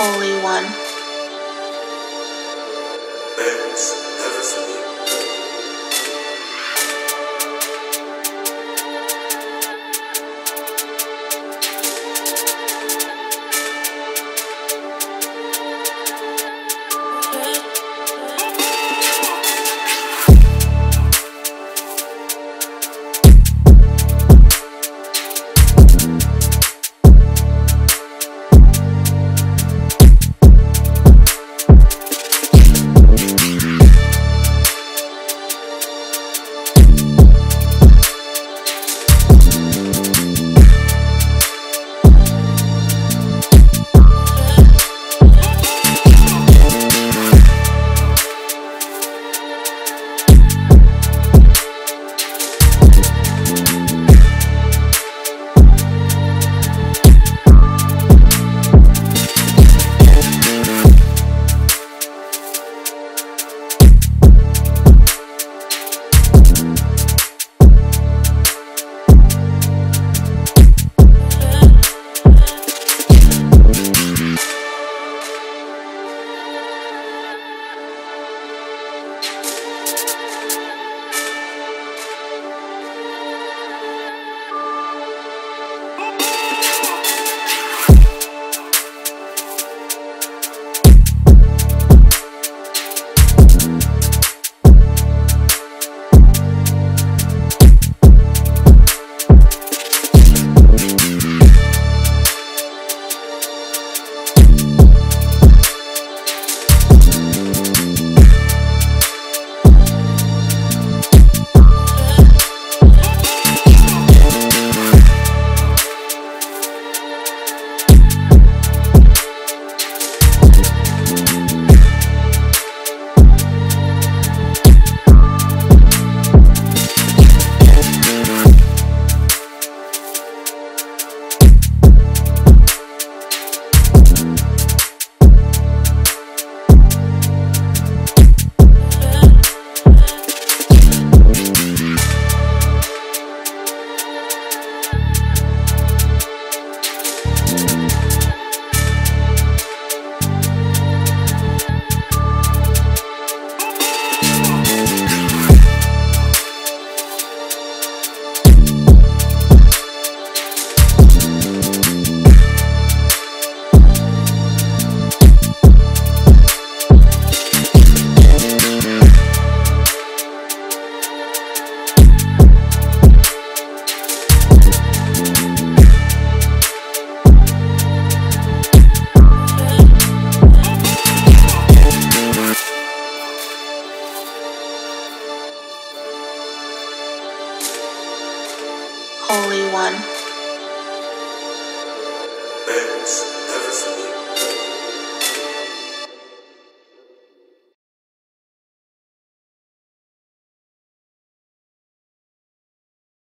Holy One. Holy One.